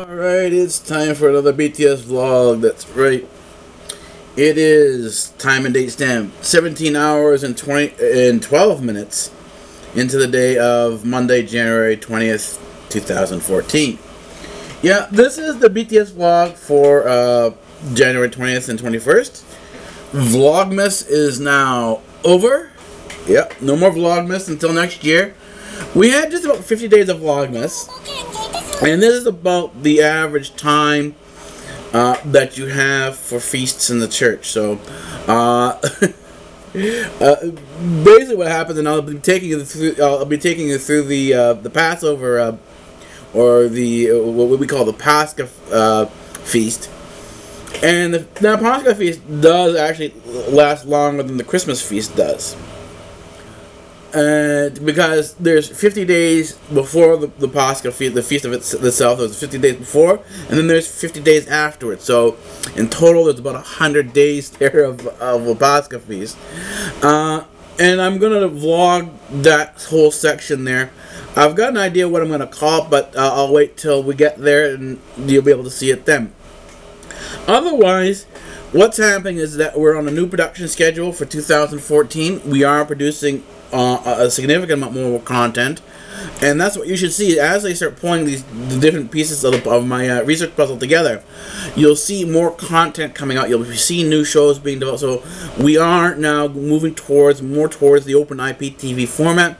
Alright, it's time for another BTS vlog. That's right. It is time and date stamp 17 hours and 20 and 12 minutes into the day of Monday, January 20th, 2014. Yeah, this is the BTS vlog for uh, January 20th and 21st. Vlogmas is now over. Yep, no more Vlogmas until next year. We had just about 50 days of Vlogmas. And this is about the average time uh, that you have for feasts in the church. So, uh, uh, basically, what happens, and I'll be taking you through. I'll be taking you through the uh, the Passover, uh, or the uh, what we call the Pascha feast. And the, the Pascha feast does actually last longer than the Christmas feast does and because there's 50 days before the, the Pascha feast, the feast of it's, itself, there's 50 days before, and then there's 50 days afterwards. So in total, there's about 100 days there of, of a Pascha feast. Uh, and I'm going to vlog that whole section there. I've got an idea what I'm going to call but uh, I'll wait till we get there and you'll be able to see it then. Otherwise, what's happening is that we're on a new production schedule for 2014. We are producing uh, a significant amount more content. And that's what you should see as I start pulling these the different pieces of, the, of my uh, research puzzle together. You'll see more content coming out. You'll see new shows being developed. So we are now moving towards more towards the open IPTV format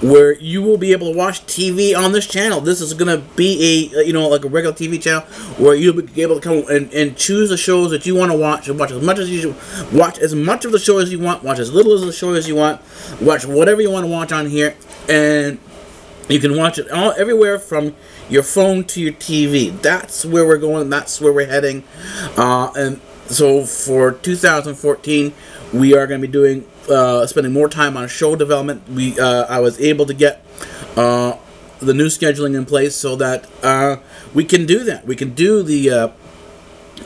where you will be able to watch TV on this channel. This is going to be a, you know, like a regular TV channel where you'll be able to come and, and choose the shows that you want to watch and watch as much as you watch as much of the show as you want, watch as little of the show as you want, watch whatever you want to watch on here, and you can watch it all everywhere from your phone to your TV. That's where we're going. That's where we're heading. Uh, and so for 2014, we are going to be doing uh, spending more time on show development. We uh, I was able to get uh, the new scheduling in place so that uh, we can do that. We can do the uh,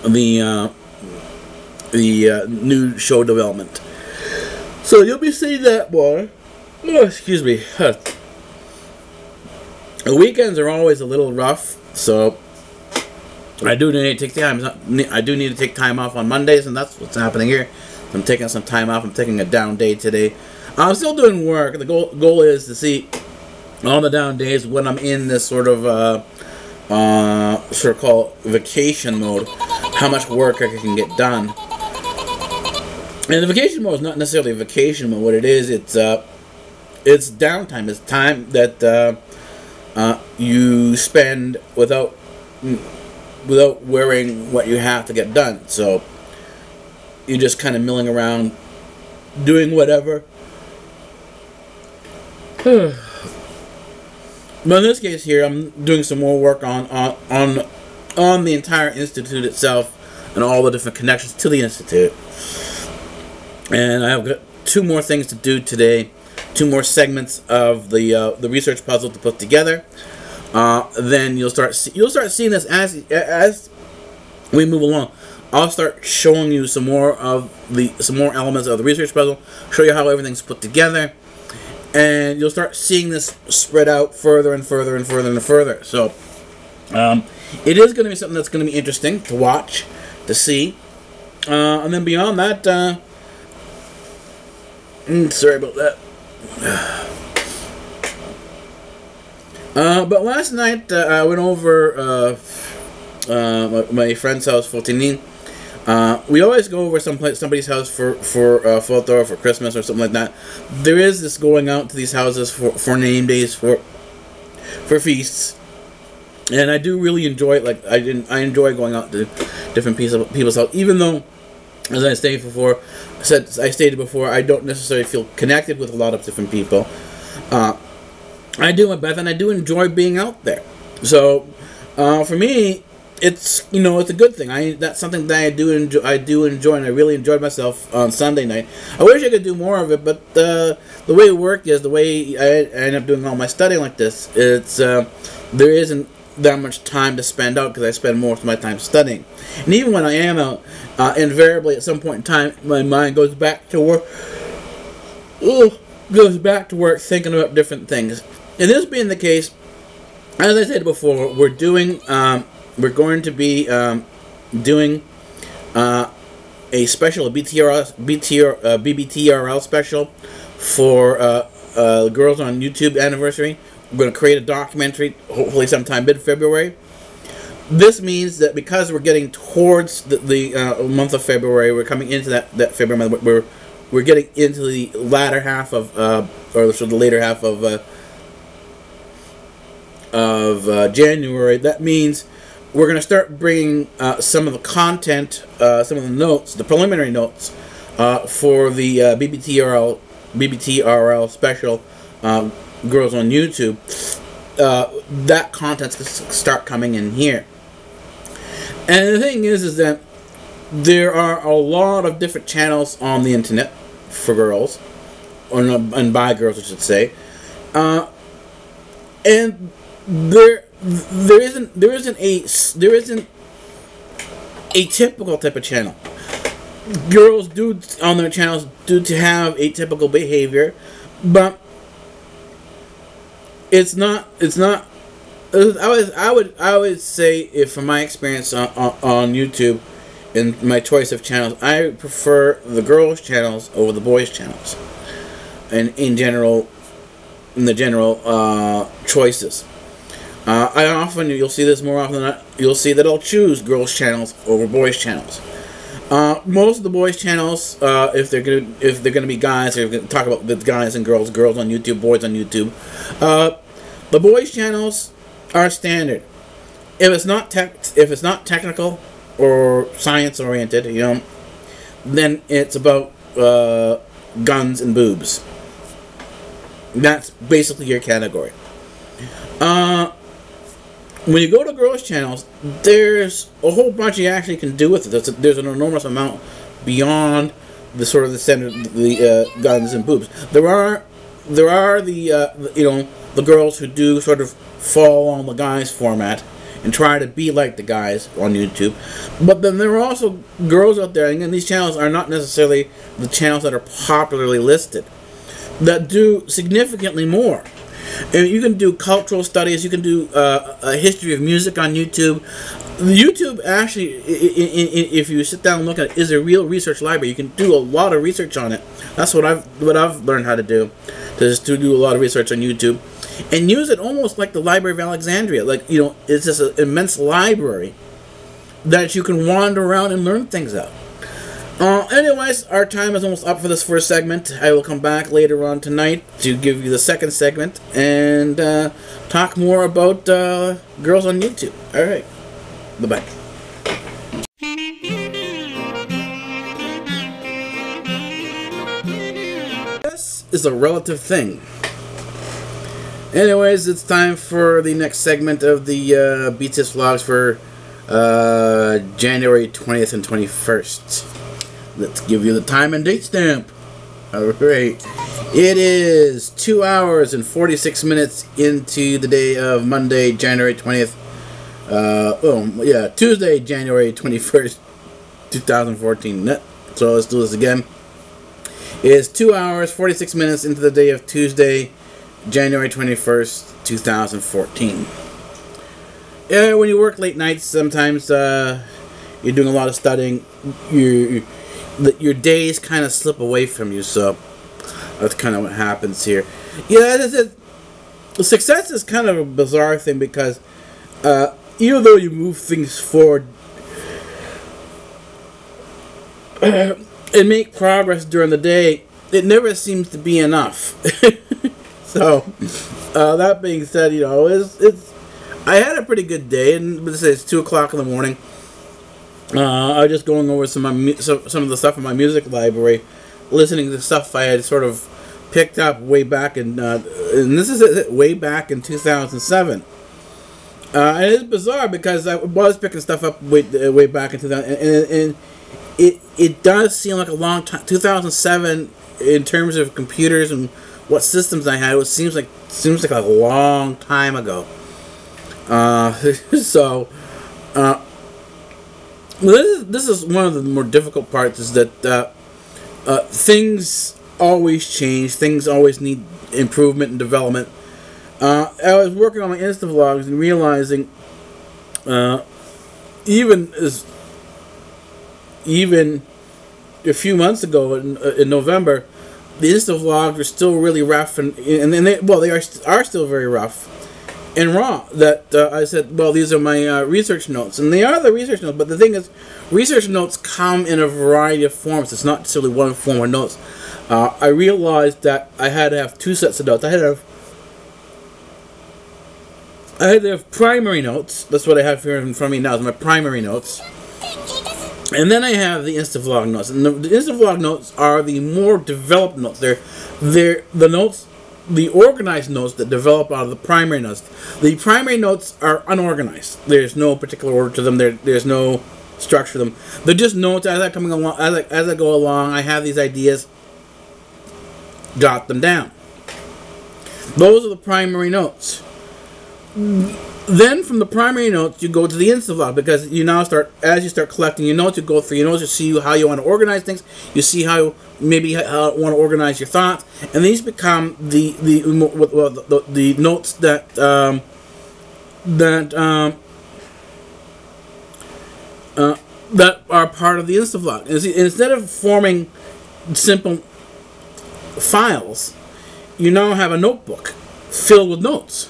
the uh, the new show development. So you'll be seeing that more. Oh, excuse me. The weekends are always a little rough, so I do need to take time. I do need to take time off on Mondays, and that's what's happening here. I'm taking some time off. I'm taking a down day today. I'm still doing work. The goal goal is to see on the down days when I'm in this sort of uh, uh, sort of called vacation mode, how much work I can get done. And the vacation mode is not necessarily vacation mode. What it is, it's uh, it's downtime. It's time that uh, uh, you spend without without worrying what you have to get done. So you're just kind of milling around, doing whatever. but in this case here, I'm doing some more work on on on on the entire institute itself and all the different connections to the institute. And I have got two more things to do today, two more segments of the uh, the research puzzle to put together. Uh, then you'll start see, you'll start seeing this as as we move along. I'll start showing you some more of the some more elements of the research puzzle, show you how everything's put together, and you'll start seeing this spread out further and further and further and further. So, um, it is going to be something that's going to be interesting to watch, to see, uh, and then beyond that, uh, mm, sorry about that. Uh, but last night uh, I went over uh, uh, my, my, friend's house, Fortinin, uh, we always go over some somebody's house for for uh, Fota or for Christmas or something like that. There is this going out to these houses for, for name days for for feasts, and I do really enjoy it. Like I didn't, I enjoy going out to different people, people's house, even though, as I stated before, said I stated before, I don't necessarily feel connected with a lot of different people. Uh, I do my best, and I do enjoy being out there. So, uh, for me, it's you know it's a good thing. I that's something that I do enjoy. I do enjoy, and I really enjoyed myself on Sunday night. I wish I could do more of it, but uh, the way it worked is the way I, I end up doing all my studying like this. It's uh, there isn't that much time to spend out because I spend most of my time studying. And even when I am out, uh, invariably at some point in time, my mind goes back to work. Ugh, goes back to work thinking about different things. And this being the case, as I said before, we're doing, um, we're going to be um, doing uh, a special, a BTR, BTR, uh, BBTRL special for uh, uh, Girls on YouTube anniversary. We're going to create a documentary, hopefully sometime mid-February. This means that because we're getting towards the, the uh, month of February, we're coming into that, that February month, we're, we're getting into the latter half of, or the later half of, of uh, January. That means we're going to start bringing uh, some of the content, uh, some of the notes, the preliminary notes uh, for the uh, BBTRL BBTRL special um, girls on YouTube. Uh, that content's going to start coming in here. And the thing is, is that there are a lot of different channels on the internet for girls, or and by girls, I should say. Uh, and there there isn't there isn't a there isn't a typical type of channel. Girls do on their channels do to have a typical behavior, but it's not it's not. I would I would I would say if from my experience on, on, on YouTube and my choice of channels, I prefer the girls' channels over the boys' channels, and in general, in the general uh, choices. Uh, I often, you'll see this more often than not, you'll see that I'll choose girls' channels over boys' channels. Uh, most of the boys' channels, uh, if they're gonna if they're gonna be guys, or gonna talk about the guys and girls, girls on YouTube, boys on YouTube. Uh, the boys' channels are standard. If it's not tech, if it's not technical or science oriented, you know, then it's about uh, guns and boobs. That's basically your category. Uh, when you go to girls' channels, there's a whole bunch you actually can do with it. There's, a, there's an enormous amount beyond the sort of the center, the uh, guns and boobs. There are, there are the uh, you know the girls who do sort of fall on the guys format and try to be like the guys on YouTube. But then there are also girls out there, and these channels are not necessarily the channels that are popularly listed, that do significantly more. And you can do cultural studies. You can do uh, a history of music on YouTube. YouTube actually, if you sit down and look at it, is a real research library. You can do a lot of research on it. That's what I've what I've learned how to do, is to do a lot of research on YouTube, and use it almost like the Library of Alexandria. Like you know, it's just an immense library that you can wander around and learn things out. Uh, anyways, our time is almost up for this first segment. I will come back later on tonight to give you the second segment and uh, talk more about uh, girls on YouTube. All right. Bye bye. This is a relative thing. Anyways, it's time for the next segment of the uh, BTS vlogs for uh, January 20th and 21st. Let's give you the time and date stamp. Alright. It is 2 hours and 46 minutes into the day of Monday, January 20th. Uh, oh, yeah, Tuesday, January 21st, 2014. So let's do this again. It is 2 hours, 46 minutes into the day of Tuesday, January 21st, 2014. Yeah, when you work late nights, sometimes uh, you're doing a lot of studying. You that your days kind of slip away from you. So that's kind of what happens here. Yeah, it, success is kind of a bizarre thing because uh, even though you move things forward and make progress during the day, it never seems to be enough. so uh, that being said, you know, it's it's I had a pretty good day, and let's say it's two o'clock in the morning. Uh, I was just going over some of some, some of the stuff in my music library, listening to stuff I had sort of picked up way back in, uh, and this is it, way back in 2007. Uh, and it's bizarre because I was picking stuff up way, uh, way back in 2000, and, and, and it it does seem like a long time. 2007 in terms of computers and what systems I had, it seems like seems like a long time ago. Uh, so, uh, this is this is one of the more difficult parts is that uh, uh, things always change. Things always need improvement and development. Uh, I was working on my Insta vlogs and realizing, uh, even as even a few months ago in, uh, in November, the Insta vlogs are still really rough and and, and they, well they are are still very rough and raw. That uh, I said, well, these are my uh, research notes, and they are the research notes. But the thing is, research notes come in a variety of forms. It's not necessarily one form of notes. Uh, I realized that I had to have two sets of notes. I had to have I had to have primary notes. That's what I have here in front of me now. Is my primary notes. And then I have the InstaVlog notes, and the, the InstaVlog notes are the more developed notes. They're they're the notes, the organized notes that develop out of the primary notes. The primary notes are unorganized. There's no particular order to them. There there's no structure to them. They're just notes as I coming along as I, as I go along. I have these ideas. Jot them down. Those are the primary notes then from the primary notes you go to the InstaVlog because you now start as you start collecting your notes you go through your notes you see how you want to organize things you see how maybe how you want to organize your thoughts and these become the the well, the, the, notes that um, that um, uh, that are part of the InstaVlog and instead of forming simple files you now have a notebook filled with notes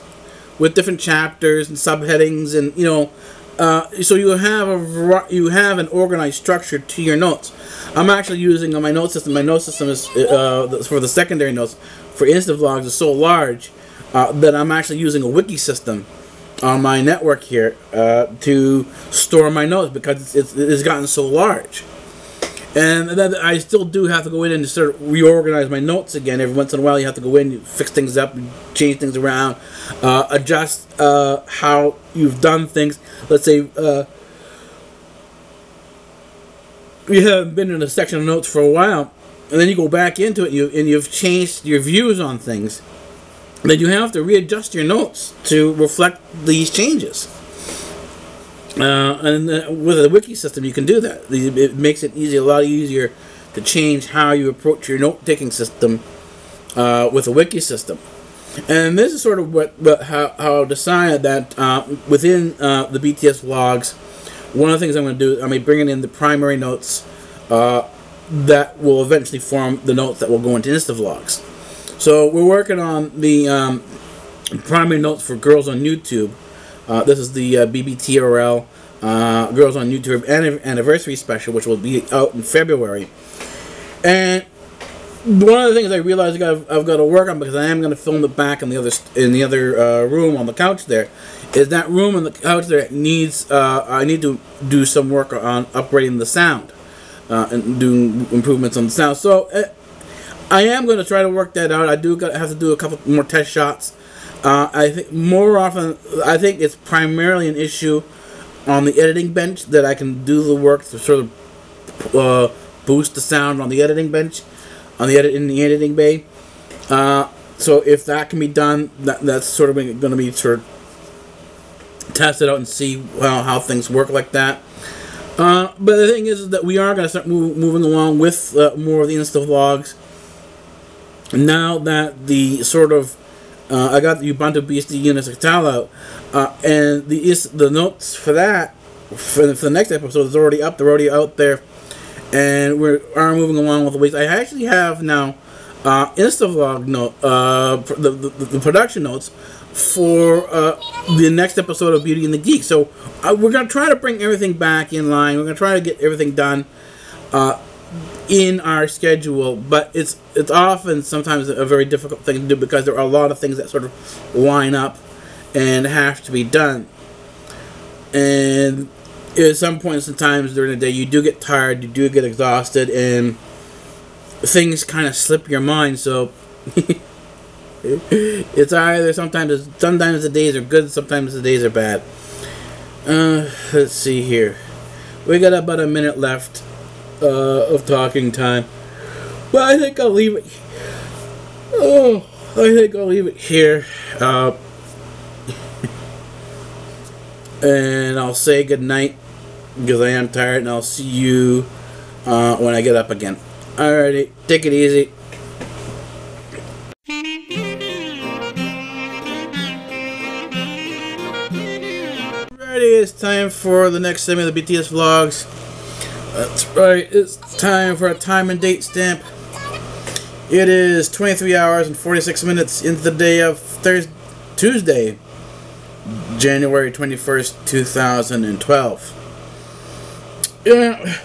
with different chapters and subheadings, and you know, uh, so you have a you have an organized structure to your notes. I'm actually using on my note system. My note system is uh, for the secondary notes for InstaVlogs is so large uh, that I'm actually using a wiki system on my network here uh, to store my notes because it's, it's gotten so large. And I still do have to go in and sort of reorganize my notes again. Every once in a while, you have to go in, fix things up, change things around, uh, adjust uh, how you've done things. Let's say uh, you haven't been in a section of notes for a while, and then you go back into it, and, you, and you've changed your views on things. Then you have to readjust your notes to reflect these changes. Uh, and uh, with a wiki system, you can do that. It makes it easy, a lot easier to change how you approach your note-taking system uh, with a wiki system. And this is sort of what, what how, how I decided that uh, within uh, the BTS vlogs, one of the things I'm going to do, I'm mean, bringing in the primary notes uh, that will eventually form the notes that will go into Insta vlogs. So we're working on the um, primary notes for girls on YouTube. Uh, this is the uh, BBTRL uh, Girls on YouTube anniversary special, which will be out in February. And one of the things I realized I've, I've got to work on because I am going to film the back in the other in the other uh, room on the couch there, is that room on the couch there needs uh, I need to do some work on upgrading the sound uh, and doing improvements on the sound. So I am going to try to work that out. I do have to do a couple more test shots uh, I think more often, I think it's primarily an issue on the editing bench that I can do the work to sort of uh, boost the sound on the editing bench, on the edit in the editing bay. Uh, so if that can be done, that, that's sort of going to be sort of tested out and see how, how things work like that. Uh, but the thing is, is that we are going to start move, moving along with uh, more of the Insta vlogs. Now that the sort of uh, I got the Ubuntu BSD Unix out, uh, and the is the notes for that for the, for the next episode is already up. They're already out there, and we are moving along with the ways. I actually have now uh, InstaVlog note, uh, the, the, the production notes for uh, the next episode of Beauty and the Geek. So uh, we're gonna try to bring everything back in line. We're gonna try to get everything done. Uh, in our schedule, but it's it's often sometimes a very difficult thing to do because there are a lot of things that sort of line up, and have to be done. And at some points in times during the day, you do get tired, you do get exhausted, and things kind of slip your mind. So it's either sometimes sometimes the days are good, sometimes the days are bad. Uh, let's see here. We got about a minute left uh, of talking time. Well, I think I'll leave it. Oh, I think I'll leave it here. Uh, and I'll say good night because I am tired, and I'll see you uh, when I get up again. Alrighty, take it easy. Alrighty, it's time for the next segment of the BTS vlogs. That's right, it's time for a time and date stamp. It is 23 hours and 46 minutes into the day of Thursday, Tuesday, January 21st, 2012. Yeah,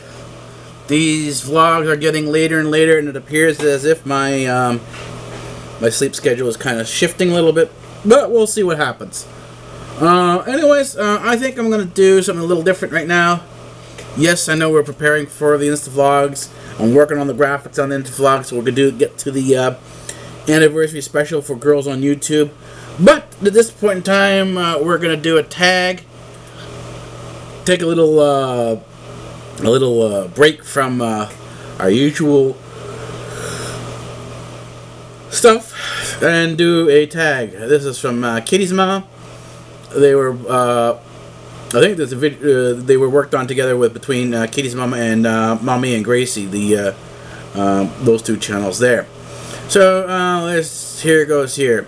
these vlogs are getting later and later, and it appears as if my um, my sleep schedule is kind of shifting a little bit, but we'll see what happens. Uh, anyways, uh, I think I'm going to do something a little different right now. Yes, I know we're preparing for the Insta vlogs. I'm working on the graphics on the Insta vlogs, so we're going to do get to the uh, anniversary special for girls on YouTube. But at this point in time, uh, we're to do a tag. Take a little uh, a little uh, break from uh, our usual stuff and do a tag. This is from uh, Kitty's mom. They were, uh, I think there's a video. Uh, they were worked on together with between uh, Kitty's mama and uh, Mommy and Gracie. The uh, um, those two channels there. So let's here goes here.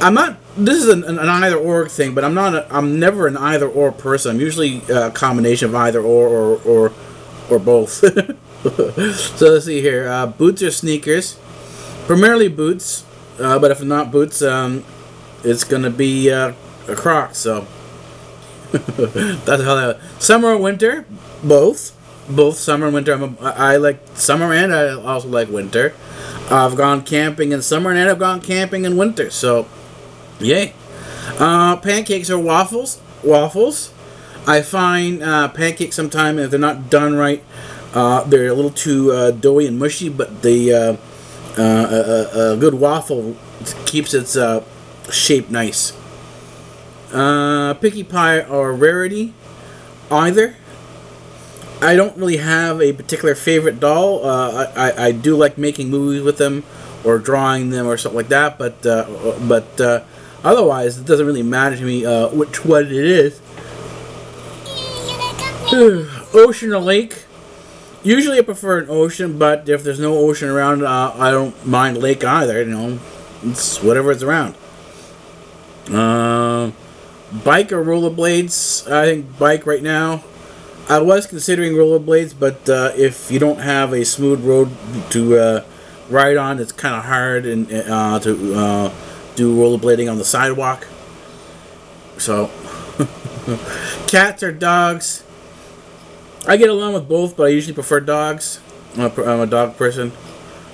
I'm not. This is an, an either or thing, but I'm not. I'm never an either or person. I'm usually a combination of either or or or, or both. so let's see here. Uh, boots or sneakers? Primarily boots, uh, but if not boots, um, it's gonna be uh, a Croc. So that's how that. Summer or winter? Both. Both summer and winter. I'm a, I like summer and I also like winter. I've gone camping in summer and I've gone camping in winter. So, yay. Uh, pancakes or waffles? Waffles. I find uh, pancakes sometimes, if they're not done right, uh, they're a little too uh, doughy and mushy, but the uh, uh, a, a, good waffle keeps its shape nice. Pinkie Pie or rarity? Either. I don't really have a particular favorite doll. Uh, I, I do like making movies with them or drawing them or something like that, but uh, but uh, otherwise it doesn't really matter to me uh, which one it is. ocean or lake? Usually I prefer an ocean, but if there's no ocean around, uh, I don't mind lake either. You know, it's whatever it's around. Uh, bike or rollerblades? I think bike right now. I was considering rollerblades, but uh, if you don't have a smooth road to uh, ride on, it's kind of hard and uh, to uh, do rollerblading on the sidewalk. So, cats or dogs? I get along with both, but I usually prefer dogs. I'm a, I'm a dog person.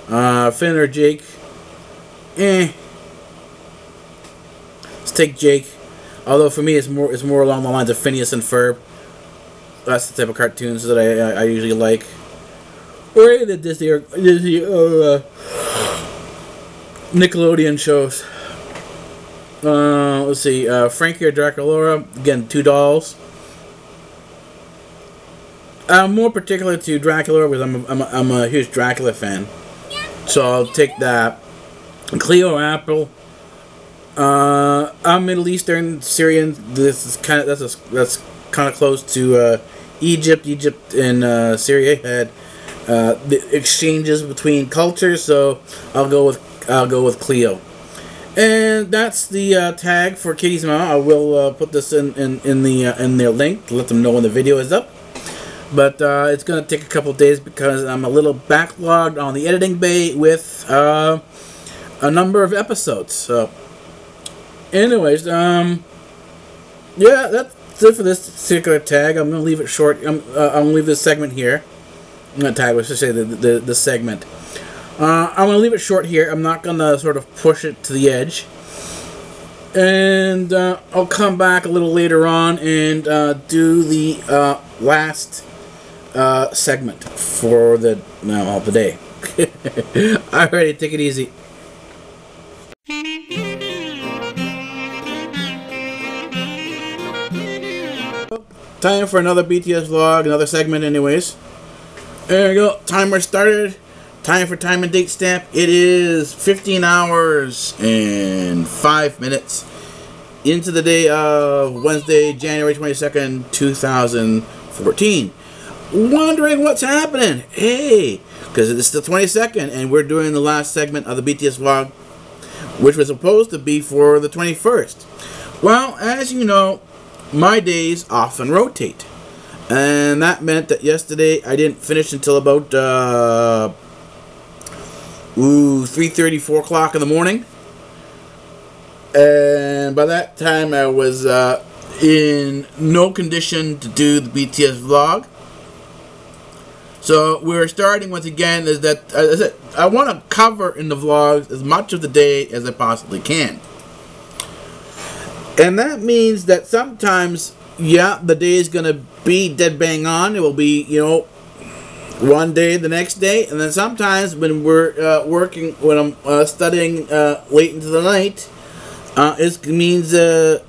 Uh, Finn or Jake? Eh. Let's take Jake. Although for me, it's more it's more along the lines of Phineas and Ferb. That's the type of cartoons that I, I, I usually like. Or any of the Disney or Disney or uh, Nickelodeon shows. Uh, let's see, uh, Frankie or Draculaura. Again, two dolls. I'm more particular to Dracula because I'm a, I'm, a, I'm a huge Dracula fan. So I'll take that. Cleo Apple. Uh, I'm Middle Eastern Syrian. This is kind of that's a, that's kind of close to uh, Egypt, Egypt and uh, Syria had uh, the exchanges between cultures, so I'll go with I'll go with Cleo. And that's the uh, tag for Kitty's Mom. I will uh, put this in in, in the uh, in their link to let them know when the video is up. But uh, it's gonna take a couple days because I'm a little backlogged on the editing bay with a number of episodes. So, anyways, um, yeah, that's that's it for this particular tag. I'm gonna leave it short. I'm, uh, I'm gonna leave this segment here. I'm not tag. Let's just say the the, the segment. Uh, I'm gonna leave it short here. I'm not gonna sort of push it to the edge. And uh, I'll come back a little later on and uh, do the uh, last uh, segment for the no, of the day. Alrighty, take it easy. Time for another BTS vlog, another segment, anyways. There we go. Timer started. Time for time and date stamp. It is 15 hours and 5 minutes into the day of Wednesday, January 22nd, 2014. Wondering what's happening? Hey, because it's the 22nd and we're doing the last segment of the BTS vlog, which was supposed to be for the 21st. Well, as you know, my days often rotate. And that meant that yesterday I didn't finish until about uh, ooh, 3.30, 4 o'clock in the morning. And by that time I was uh, in no condition to do the BTS vlog. So we're starting once again is that I want to cover in the vlogs as much of the day as I possibly can. And that means that sometimes, yeah, the day is going to be dead bang on. It will be, you know, one day the next day. And then sometimes when we're uh, working, when I'm uh, studying uh, late into the night, uh, it means uh,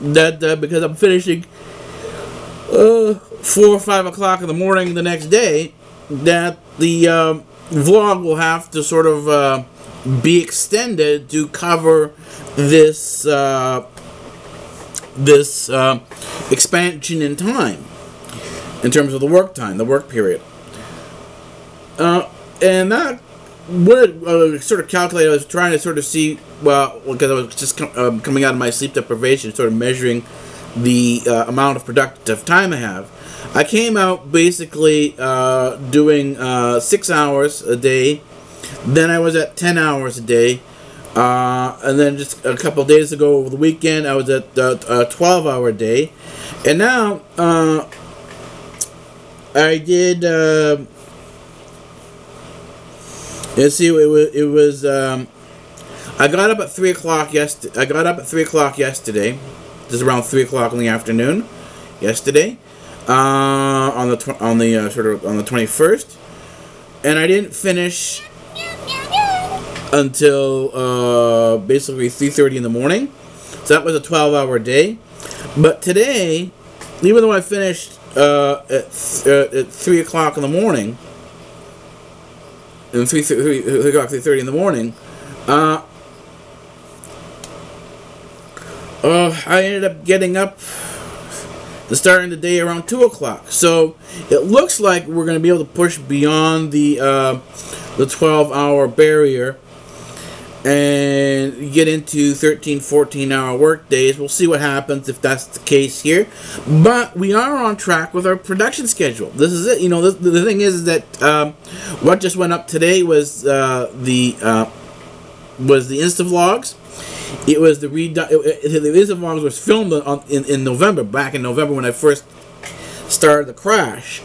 that uh, because I'm finishing 4 or 5 o'clock in the morning the next day, that the um, vlog will have to sort of be extended to cover this uh, this uh, expansion in time in terms of the work time, the work period. Uh, and that what I sort of calculated, I was trying to sort of see, well, because I was just com um, coming out of my sleep deprivation, sort of measuring the uh, amount of productive time I have. I came out basically uh, doing uh, six hours a day. Then I was at 10 hours a day. Uh, and then just a couple days ago over the weekend, I was at a 12 hour day. And now uh, I did. Uh, let's see, it was. It was um, I got up at three o'clock yesterday. I got up at three o'clock yesterday. This is around three o'clock in the afternoon, yesterday, uh, on the on the uh, sort of on the twenty first, and I didn't finish until uh, basically 3.30 in the morning. So that was a 12-hour day. But today, even though I finished uh, at, uh, at 3 o'clock in the morning, and 3, 3, 3 o'clock, 3.30 in the morning, uh, uh, I ended up getting up the starting the day around 2 o'clock. So it looks like we're going to be able to push beyond the, uh, the 12-hour barrier and get into 13 14 hour work days. We'll see what happens if that's the case here. But we are on track with our production schedule. This is it. You know the, the thing is that um, what just went up today was uh, the uh, was the insta vlogs. It was the read the insta vlogs was filmed on, in, in november back in november when i first started the crash.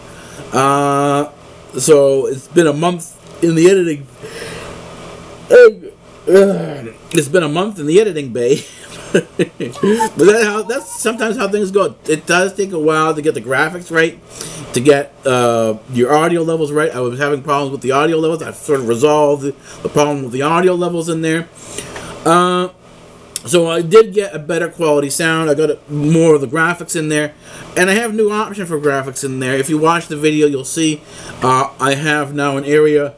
Uh, so it's been a month in the editing it's been a month in the editing bay. but that how, that's sometimes how things go. It does take a while to get the graphics right, to get uh, your audio levels right. I was having problems with the audio levels. I've sort of resolved the problem with the audio levels in there. Uh, so I did get a better quality sound. I got more of the graphics in there. And I have new option for graphics in there. If you watch the video, you'll see uh, I have now an area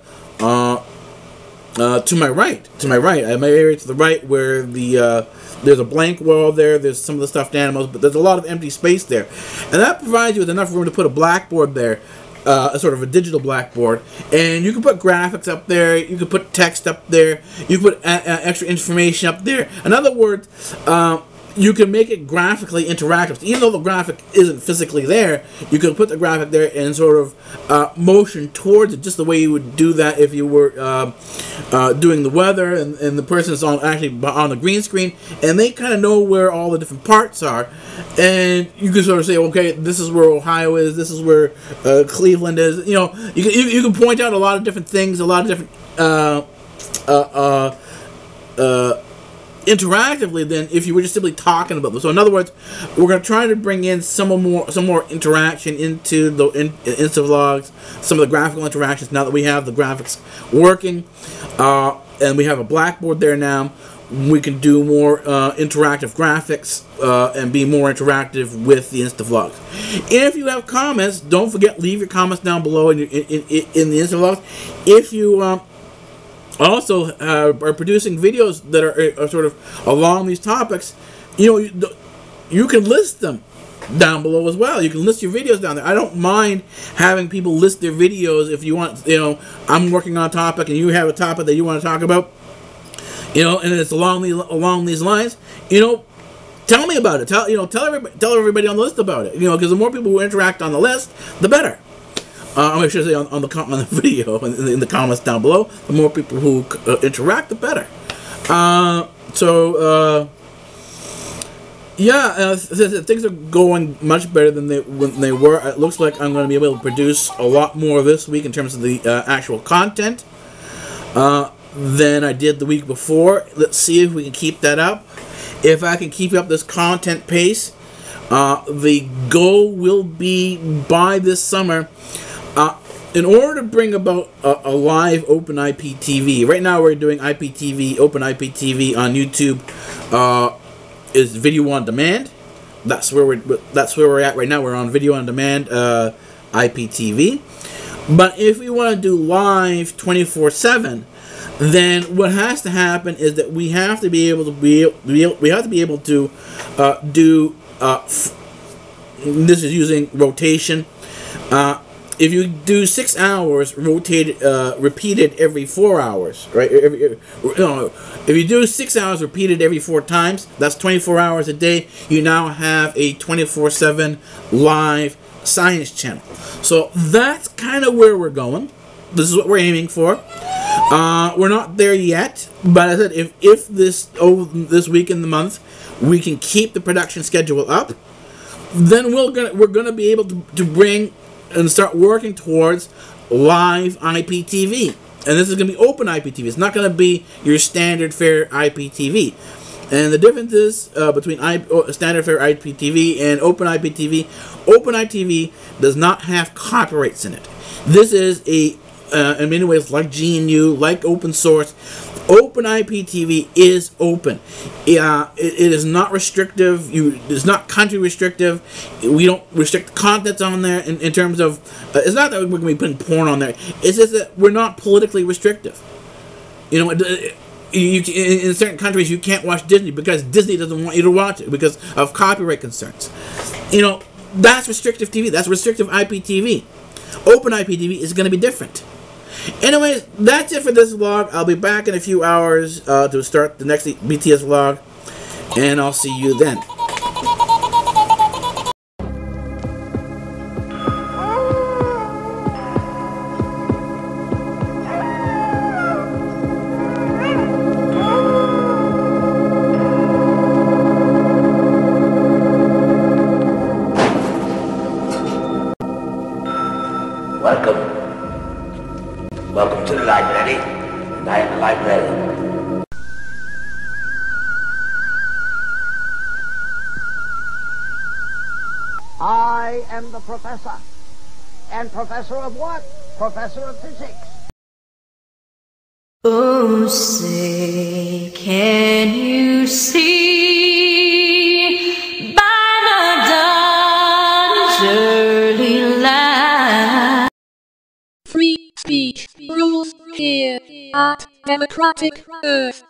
uh, uh, to my right, to my right, I my area to the right where the uh, there's a blank wall there. There's some of the stuffed animals, but there's a lot of empty space there, and that provides you with enough room to put a blackboard there, uh, a sort of a digital blackboard, and you can put graphics up there. You can put text up there. You can put extra information up there. In other words. Uh, you can make it graphically interactive. Even though the graphic isn't physically there, you can put the graphic there and sort of uh, motion towards it, just the way you would do that if you were uh, uh, doing the weather and, and the person's on actually on the green screen, and they kind of know where all the different parts are, and you can sort of say, okay, this is where Ohio is, this is where uh, Cleveland is. You know, you can you, you, can point out a lot of different things, a lot of different uh, uh, interactively than if you were just simply talking about them. So in other words, we're going to try to bring in some more some more interaction into the in, Insta vlogs, some of the graphical interactions. Now that we have the graphics working, uh, and we have a blackboard there now, we can do more uh, interactive graphics uh, and be more interactive with the Insta vlogs. If you have comments, don't forget leave your comments down below in, in, in, in the Insta vlogs. If you um, also uh, are producing videos that are, are, sort of along these topics, you know, you, you can list them down below as well. You can list your videos down there. I don't mind having people list their videos if you want, you know, I'm working on a topic and you have a topic that you want to talk about, you know, and it's along the along these lines, you know, tell me about it. Tell you know, tell everybody tell everybody on the list about it. You know, because the more people who interact on the list, the better. Uh, I should say on, on the on the video in the, in the, comments down below. The more people who uh, interact, the better. Uh, so uh, yeah, uh, things are going much better than they when they were. It looks like I'm going to be able to produce a lot more this week in terms of the uh, actual content than I did the week before. Let's see if we can keep that up. If I can keep up this content pace, the goal will be by this summer uh, in order to bring about a, a, live open IPTV, right now we're doing IPTV, open IPTV on YouTube, uh, is video on demand. That's where we're that's where we're at right now. We're on video on demand uh, IPTV. But if we want to do live 24/7, then what has to happen is that we have to be able to be, be we have to be able to uh, do uh, this is using rotation. Uh, if you do six hours rotated uh, repeated every four hours right? Every, every, no, if you do six hours repeated every four times that's 24 hours a day. You now have a 24 7 live science channel. So that's kind of where we're going. This is what we're aiming for. Uh, we're not there yet but i said if if this over this week in the month we can keep the production schedule up then we're gonna we're gonna be able to, to bring and start working towards live IPTV. And this is going to be open IPTV. It's not going to be your standard fare IPTV. And the difference is uh, between I, uh, standard fare IPTV and open IPTV. Open IPTV does not have copyrights in it. This is a, uh, in many ways, like GNU, like open source. Open IPTV is open. Uh, it, it is not restrictive. You it's not country restrictive. We don't restrict the contents on there in, in terms of. Uh, it's not that we're going to be putting porn on there. It's just that we're not politically restrictive. You know, you, in certain countries you can't watch Disney because Disney doesn't want you to watch it because of copyright concerns. You know, that's restrictive TV. That's restrictive IPTV. Open IPTV is going to be different. Anyways, that's it for this vlog. I'll be back in a few hours uh, to start the next BTS vlog. And I'll see you then. Professor of what? Professor of physics. Oh, say, can you see by the dawn's early light? Free speech rules here at Democratic Earth.